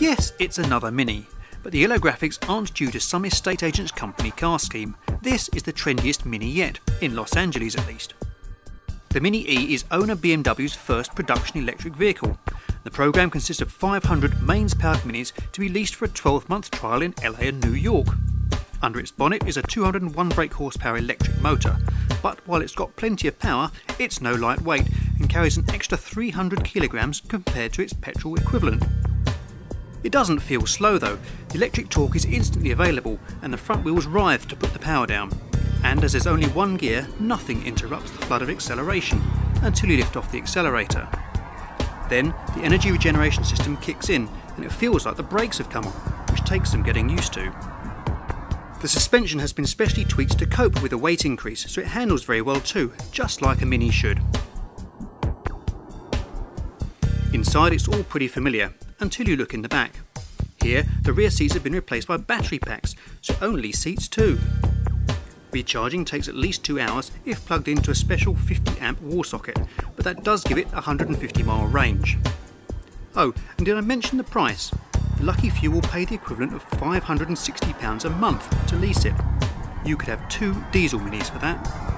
Yes, it's another Mini, but the yellow graphics aren't due to some estate agent's company car scheme. This is the trendiest Mini yet, in Los Angeles at least. The Mini E is owner BMW's first production electric vehicle. The programme consists of 500 mains powered Minis to be leased for a 12 month trial in LA and New York. Under its bonnet is a 201 brake horsepower electric motor, but while it's got plenty of power, it's no lightweight and carries an extra 300 kilograms compared to its petrol equivalent. It doesn't feel slow though, the electric torque is instantly available and the front wheels writhe to put the power down. And as there's only one gear, nothing interrupts the flood of acceleration until you lift off the accelerator. Then the energy regeneration system kicks in and it feels like the brakes have come on, which takes some getting used to. The suspension has been specially tweaked to cope with the weight increase so it handles very well too, just like a Mini should. Inside it's all pretty familiar, until you look in the back. Here, the rear seats have been replaced by battery packs, so only seats two. Recharging takes at least two hours if plugged into a special 50 amp wall socket, but that does give it a 150 mile range. Oh, and did I mention the price? Lucky Few will pay the equivalent of £560 a month to lease it. You could have two diesel minis for that.